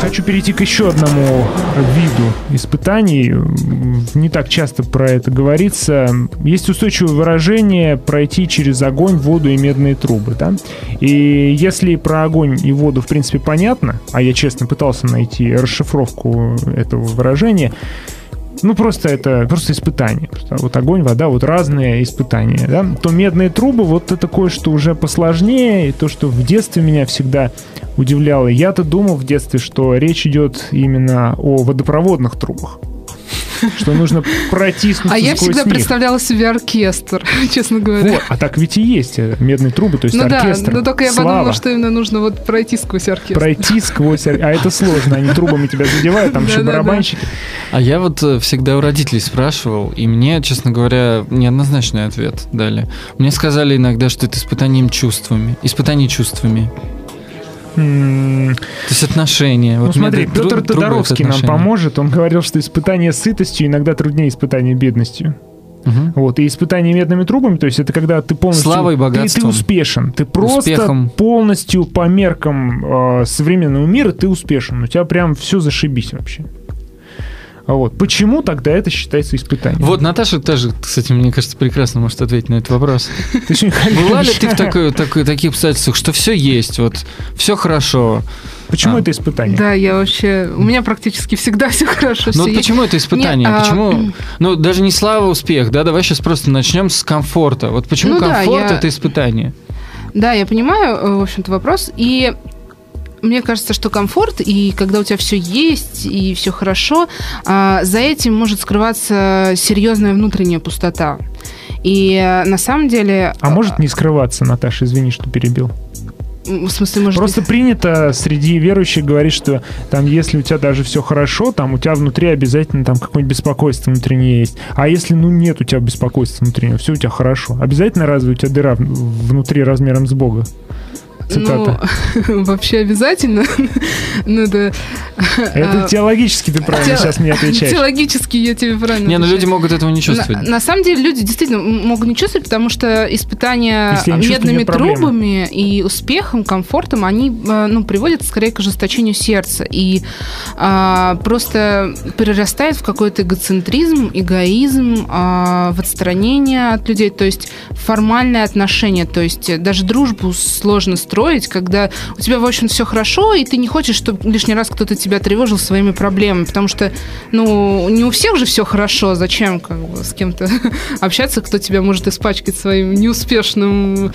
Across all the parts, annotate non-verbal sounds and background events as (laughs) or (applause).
хочу перейти к еще одному виду испытаний. Не так часто про это говорится. Есть устойчивое выражение «пройти через огонь, воду и медные трубы». Да? И если про огонь и воду, в принципе, понятно, а я честно пытался найти расшифровку этого выражения, ну, просто это просто испытание. Просто вот огонь, вода, вот разные испытания, да, то медные трубы, вот это кое-что уже посложнее, и то, что в детстве меня всегда удивляло. Я-то думал в детстве, что речь идет именно о водопроводных трубах что нужно протиснуться А я всегда них. представляла себе оркестр, (laughs) честно говоря. Вот, а так ведь и есть э, медные трубы, то есть ну оркестр. Да, но только я Слава. подумала, что именно нужно вот пройти сквозь оркестр. Пройти сквозь оркестр. А это сложно, они трубами тебя задевают, там (laughs) еще барабанщики. А я вот э, всегда у родителей спрашивал, и мне, честно говоря, неоднозначный ответ дали. Мне сказали иногда, что это испытанием чувствами, испытание чувствами. То есть отношения. Ну вот смотри, Петр Тодоровский нам поможет. Он говорил, что испытание сытостью иногда труднее испытания бедностью. Угу. Вот, и испытание медными трубами, то есть это когда ты полностью... Славой, богатством. Ты, ты успешен. Ты просто Успехом. полностью по меркам э, современного мира ты успешен. У тебя прям все зашибись вообще. Вот. Почему тогда это считается испытанием? Вот Наташа тоже, кстати, мне кажется, прекрасно может ответить на этот вопрос. (laughs) Была ли ты в такой, такой, таких обстоятельствах, что все есть, вот все хорошо? Почему а. это испытание? Да, я вообще... У меня практически всегда все хорошо. Ну, почему это испытание? Не, почему... А... Ну, даже не слава, успех, да? Давай сейчас просто начнем с комфорта. Вот почему ну, комфорт да, я... это испытание? Да, я понимаю, э, в общем-то, вопрос. И мне кажется, что комфорт, и когда у тебя все есть, и все хорошо, а, за этим может скрываться серьезная внутренняя пустота. И э, на самом деле... А может не скрываться, Наташа, извини, что перебил. В смысле, может Просто быть... принято среди верующих говорить, что там, если у тебя даже все хорошо, там у тебя внутри обязательно там какое-нибудь беспокойство внутреннее есть. А если, ну, нет у тебя беспокойства внутреннего, все у тебя хорошо. Обязательно разве у тебя дыра внутри размером с Бога? Цитата. Ну, (laughs) вообще обязательно. (laughs) Надо... Это а, теологически ты правильно сейчас мне отвечаешь. Теологически я тебе правильно Не, ну люди могут этого не чувствовать. На самом деле люди действительно могут не чувствовать, потому что испытания медными трубами и успехом, комфортом, они э, ну, приводят скорее к ожесточению сердца и а, просто перерастает в какой-то эгоцентризм, эгоизм, а, в отстранение от людей, то есть формальное отношение, то есть даже дружбу сложно строить строить, когда у тебя, в общем, все хорошо, и ты не хочешь, чтобы лишний раз кто-то тебя тревожил своими проблемами, потому что, ну, не у всех же все хорошо, зачем как бы, с кем-то (laughs) общаться, кто тебя может испачкать своим неуспешным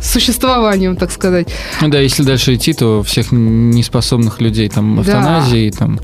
существованием, так сказать. Да, если дальше идти, то всех неспособных людей, там, эвтаназии, да. там,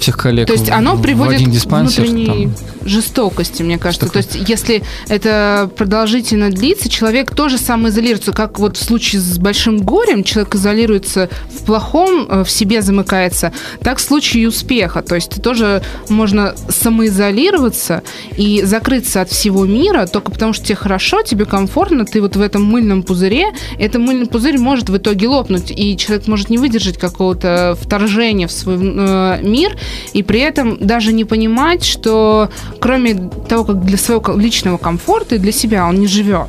всех коллег То есть оно приводит к внутренней там... жестокости, мне кажется. Что? То есть если это продолжительно длится, человек тоже самоизолируется. Как вот в случае с большим горем человек изолируется в плохом, э, в себе замыкается, так в случае успеха. То есть тоже можно самоизолироваться и закрыться от всего мира только потому, что тебе хорошо, тебе комфортно, ты вот в этом мыльном пузыре. Этот мыльный пузырь может в итоге лопнуть, и человек может не выдержать какого-то вторжения в свой э, мир, и при этом даже не понимать, что кроме того, как для своего личного комфорта и для себя он не живет.